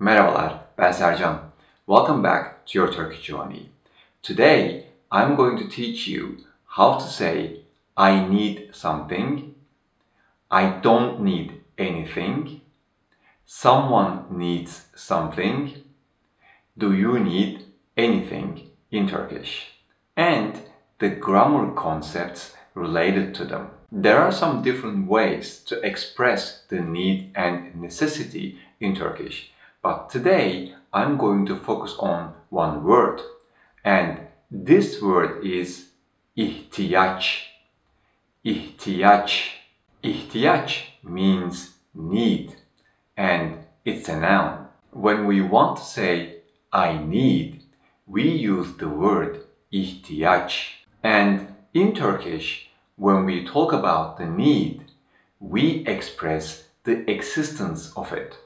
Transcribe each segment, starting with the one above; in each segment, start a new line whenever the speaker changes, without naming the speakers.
Merhabalar, ben Sercan. Welcome back to your Turkish journey. Today, I'm going to teach you how to say I need something, I don't need anything, someone needs something, do you need anything in Turkish, and the grammar concepts related to them. There are some different ways to express the need and necessity in Turkish, but today I'm going to focus on one word, and this word is ihtiyaç. İhtiyaç. İhtiyaç means need and it's a noun. When we want to say I need, we use the word ihtiyaç. And in Turkish, when we talk about the need, we express the existence of it.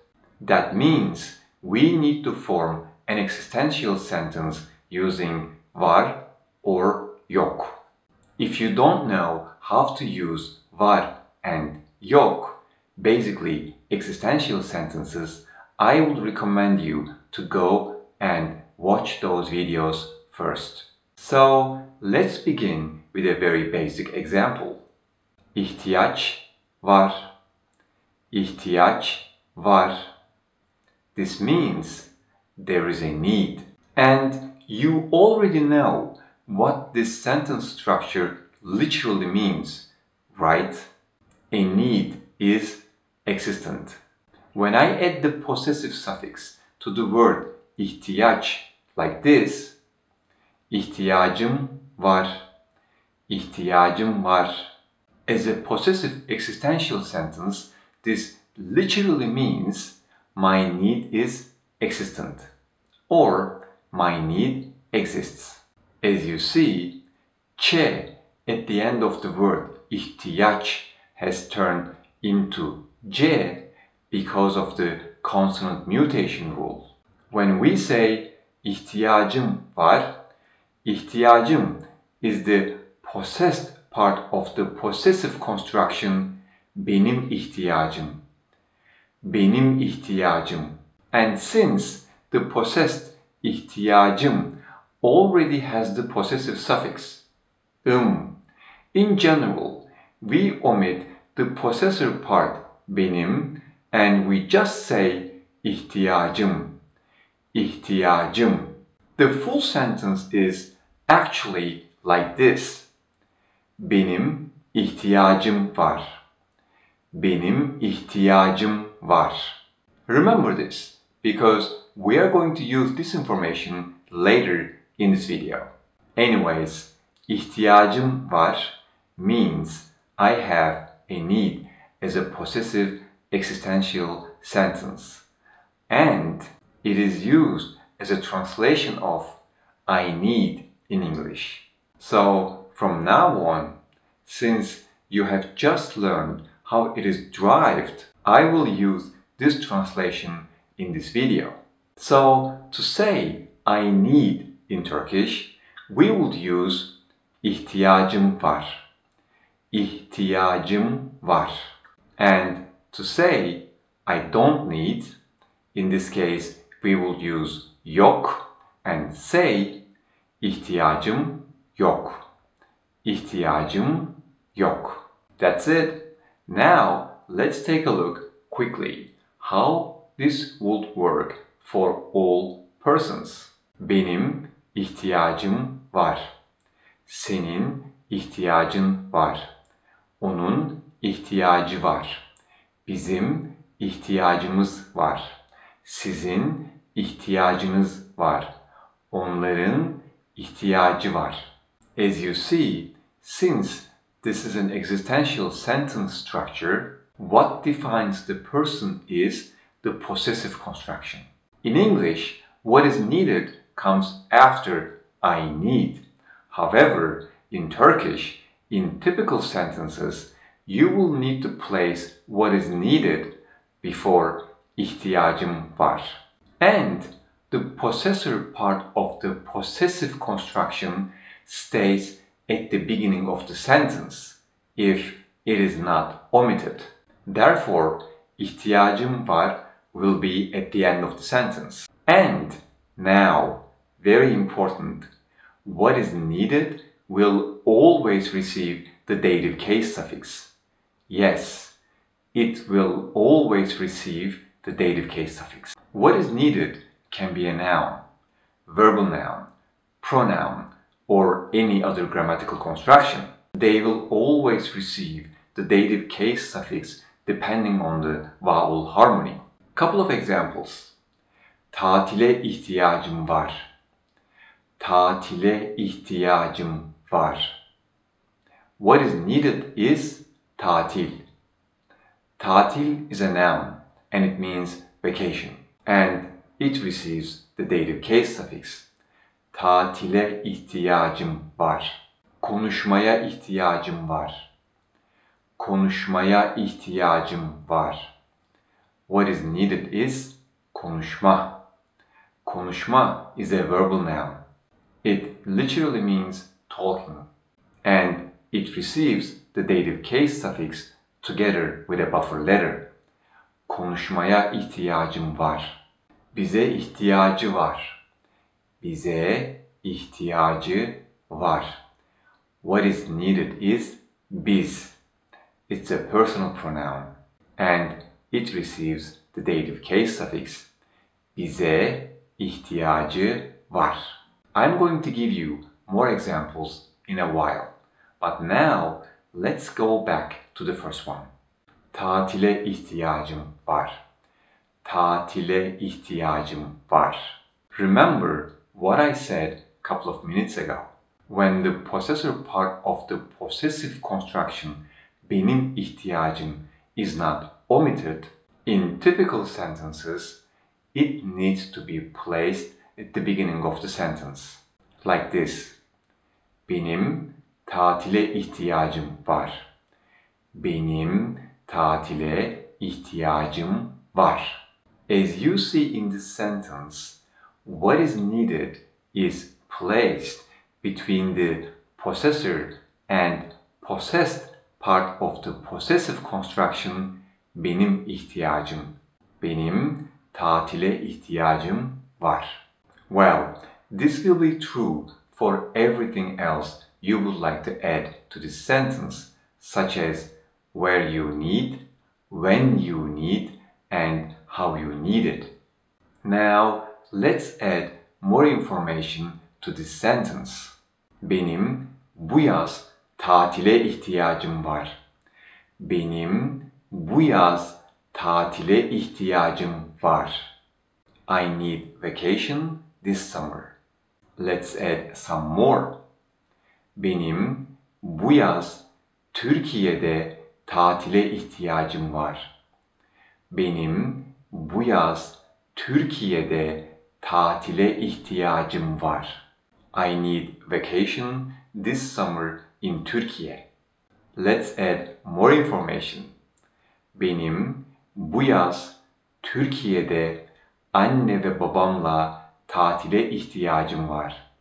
That means we need to form an existential sentence using var or yok. If you don't know how to use var and yok, basically existential sentences, I would recommend you to go and watch those videos first. So let's begin with a very basic example. İhtiyaç var. İhtiyaç var. This means there is a need. And you already know what this sentence structure literally means, right? A need is existent. When I add the possessive suffix to the word ihtiyaç like this, ihtiyacım var, ihtiyacım var. As a possessive existential sentence, this literally means my need is existent or my need exists. As you see, ç at the end of the word ihtiyaç has turned into c because of the consonant mutation rule. When we say ihtiyacım var, ihtiyacım is the possessed part of the possessive construction benim ihtiyacım. Benim ihtiyacım. And since the possessed ihtiyacım already has the possessive suffix ım, in general, we omit the possessor part benim and we just say ihtiyacım. İhtiyacım. The full sentence is actually like this. Benim ihtiyacım var. Benim ihtiyacım var. Remember this because we are going to use this information later in this video. Anyways, ihtiyacım var means I have a need as a possessive existential sentence. And it is used as a translation of I need in English. So from now on, since you have just learned how it is derived, I will use this translation in this video. So to say I need in Turkish, we would use ihtiyacım var. İhtiyacım var. And to say I don't need, in this case we will use yok and say ihtiyacım yok. İhtiyacım yok. That's it. Now let's take a look quickly how this would work for all persons. Benim ihtiyacım var. Senin ihtiyacın var. Onun ihtiyacı var. Bizim ihtiyacımız var. Sizin ihtiyacınız var. Onların ihtiyacı var. As you see, since this is an existential sentence structure, what defines the person is the possessive construction. In English, what is needed comes after I need. However, in Turkish, in typical sentences, you will need to place what is needed before ihtiyacım var. And the possessor part of the possessive construction stays at the beginning of the sentence if it is not omitted. Therefore, ihtiyacım var will be at the end of the sentence. And now, very important, what is needed will always receive the dative case suffix. Yes, it will always receive the dative case suffix. What is needed can be a noun, verbal noun, pronoun, or any other grammatical construction. They will always receive the dative case suffix depending on the vowel harmony. Couple of examples. Tatile ihtiyacım var. Tatile ihtiyacım var. What is needed is tatil. Tatil is a noun and it means vacation and it receives the dative case suffix. Tatile ihtiyacım var. Konuşmaya ihtiyacım var. Konuşmaya ihtiyacım var. What is needed is konuşma. Konuşma is a verbal noun. It literally means talking and it receives the dative case suffix together with a buffer letter. Konuşmaya ihtiyacım var. Bize ihtiyacı var. Bize ihtiyacı var. What is needed is biz. It's a personal pronoun and it receives the dative case suffix. Bize ihtiyacı var. I'm going to give you more examples in a while. But now let's go back to the first one. Tatile ihtiyacım var. Tatile ihtiyacım var. Remember what I said a couple of minutes ago. When the possessor part of the possessive construction benim ihtiyacım is not omitted, in typical sentences, it needs to be placed at the beginning of the sentence. Like this. Benim tatile ihtiyacım var. Benim tatile ihtiyacım var. As you see in this sentence, what is needed is placed between the possessor and possessed part of the possessive construction benim ihtiyacım. Benim tatile ihtiyacım var. Well, this will be true for everything else you would like to add to this sentence, such as where you need, when you need, and how you need it. Now, let's add more information to this sentence. Benim bu yaz tatile ihtiyacım var. Benim bu yaz tatile ihtiyacım var. I need vacation this summer. Let's add some more. Benim bu yaz Türkiye'de tatile ihtiyacım var. Benim bu yaz Türkiye'de tatile ihtiyacım var. I need vacation this summer in Turkey. Let's add more information. Benim bu yaz Türkiye'de anne ve babamla tatile ihtiyacım var.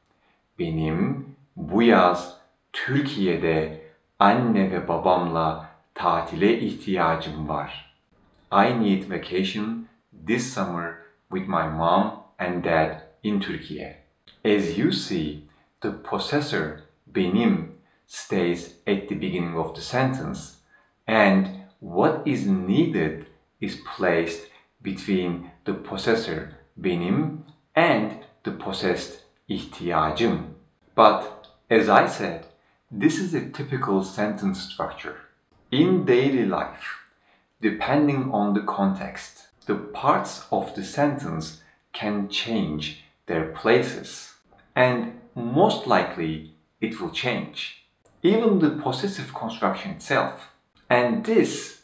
Benim bu yaz Türkiye'de anne ve babamla tatile ihtiyacım var. I need vacation this summer with my mom and that in Turkey. As you see, the possessor benim stays at the beginning of the sentence and what is needed is placed between the possessor benim and the possessed ihtiyacım. But as I said, this is a typical sentence structure. In daily life, depending on the context, the parts of the sentence can change their places. And most likely, it will change. Even the possessive construction itself. And this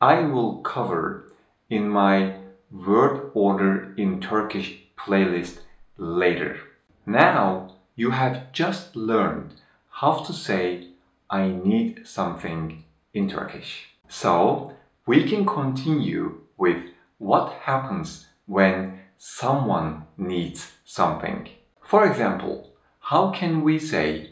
I will cover in my word order in Turkish playlist later. Now you have just learned how to say I need something in Turkish. So we can continue with what happens when someone needs something. For example, how can we say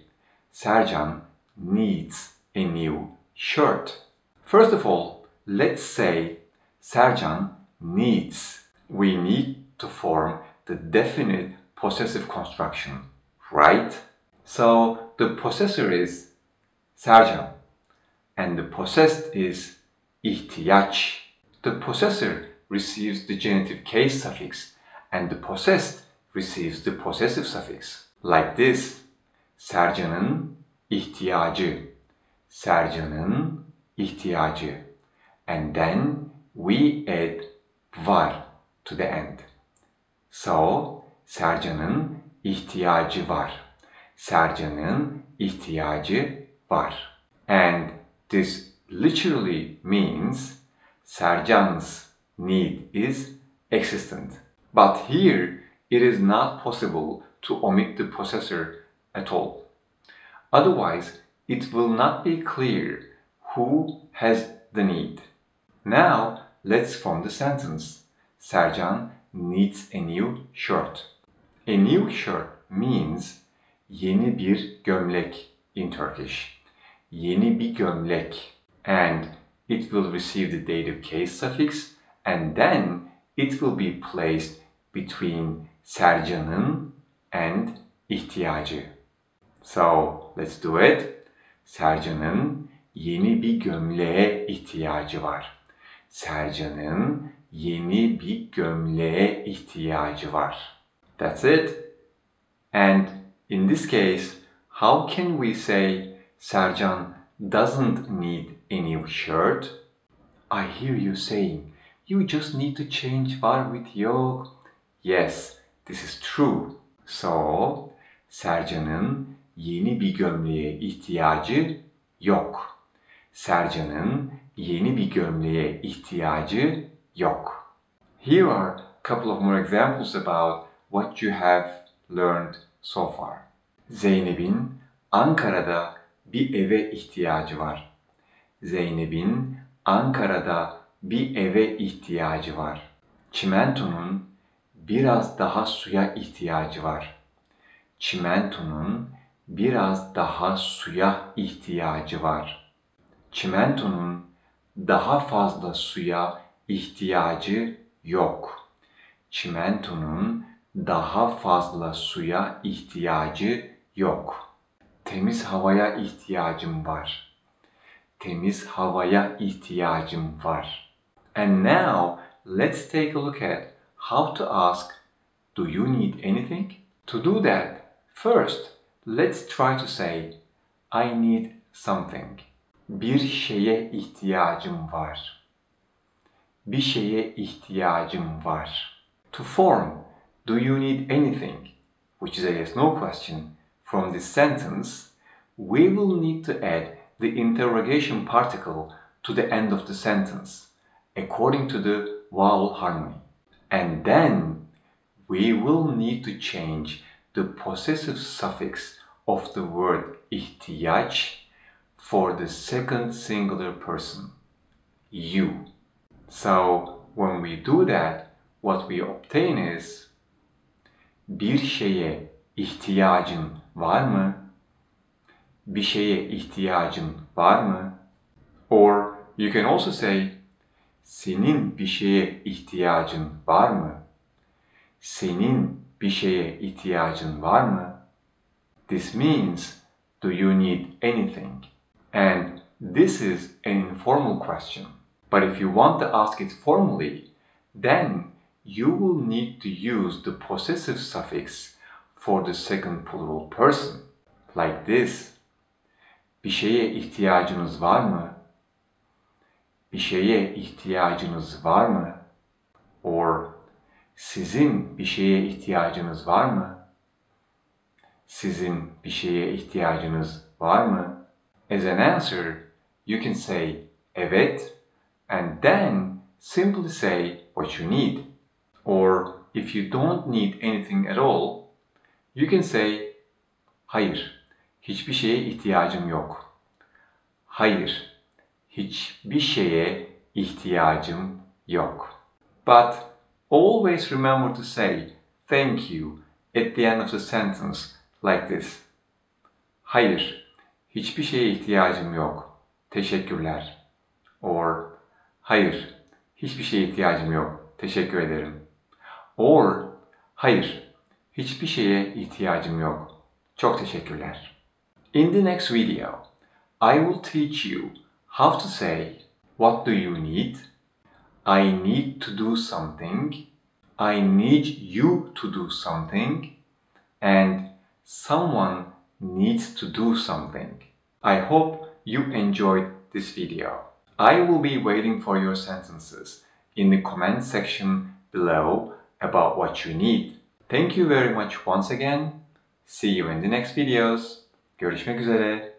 Sercan needs a new shirt? First of all, let's say Sercan needs. We need to form the definite possessive construction, right? So the possessor is Sercan and the possessed is ihtiyaç. The possessor receives the genitive case suffix and the possessed receives the possessive suffix. Like this, Sercan'ın ihtiyacı, Sercan'ın ihtiyacı. And then we add var to the end. So, Sercan'ın ihtiyacı var. Sercan'ın ihtiyacı var. And this literally means Sercan's need is existent. But here it is not possible to omit the possessor at all. Otherwise, it will not be clear who has the need. Now, let's form the sentence. Sercan needs a new shirt. A new shirt means yeni bir gömlek in Turkish. Yeni bir gömlek. And it will receive the dative case suffix and then it will be placed between Sercan'ın and ihtiyacı. So, let's do it. Sercan'ın yeni bir gömleğe ihtiyacı var. Sercan'ın yeni bir gömleğe ihtiyacı var. That's it. And in this case, how can we say Sercan doesn't need a new shirt? I hear you saying, you just need to change var with yok. Yes, this is true. So, Sercan'ın yeni bir gömleğe ihtiyacı yok. Sercan'ın yeni bir gömleğe ihtiyacı yok. Here are a couple of more examples about what you have learned so far. Zeynep'in Ankara'da bir eve ihtiyacı var. Zeynep'in Ankara'da bir eve ihtiyacı var. Çimentonun biraz daha suya ihtiyacı var. Çimentonun biraz daha suya ihtiyacı var. Çimentonun daha fazla suya ihtiyacı yok. Çimentonun daha fazla suya ihtiyacı yok. Temiz havaya ihtiyacım var. Temiz havaya ihtiyacım var. And now let's take a look at how to ask do you need anything? To do that, first let's try to say I need something. Bir şeye ihtiyacım var. Bir şeye ihtiyacım var. To form do you need anything, which is a yes no question, from this sentence, we will need to add the interrogation particle to the end of the sentence, according to the vowel harmony. And then we will need to change the possessive suffix of the word ihtiyaç for the second singular person, you. So when we do that, what we obtain is bir şeye ihtiyacın var mı? Bir şeye ihtiyacın var mı? Or you can also say senin bir şeye ihtiyacın var mı? Senin bir şeye ihtiyacın var mı? This means do you need anything? And this is an informal question. But if you want to ask it formally, then you will need to use the possessive suffix for the second plural person. Like this. Bir şeye ihtiyacınız var mı? Bir şeye ihtiyacınız var mı? Or sizin bir şeye ihtiyacınız var mı? Sizin bir şeye ihtiyacınız var mı? As an answer, you can say evet and then simply say what you need. Or if you don't need anything at all, you can say hayır, hiçbir şeye ihtiyacım yok. Hayır, hiçbir şeye ihtiyacım yok. But always remember to say thank you at the end of the sentence like this. Hayır, hiçbir şeye ihtiyacım yok. Teşekkürler. Or hayır, hiçbir şeye ihtiyacım yok. teşekkür ederim. Or, hayır, hiçbir şeye ihtiyacım yok. Çok teşekkürler. In the next video, I will teach you how to say what do you need? I need to do something. I need you to do something. And someone needs to do something. I hope you enjoyed this video. I will be waiting for your sentences in the comment section below about what you need. Thank you very much once again. See you in the next videos. Görüşmek üzere.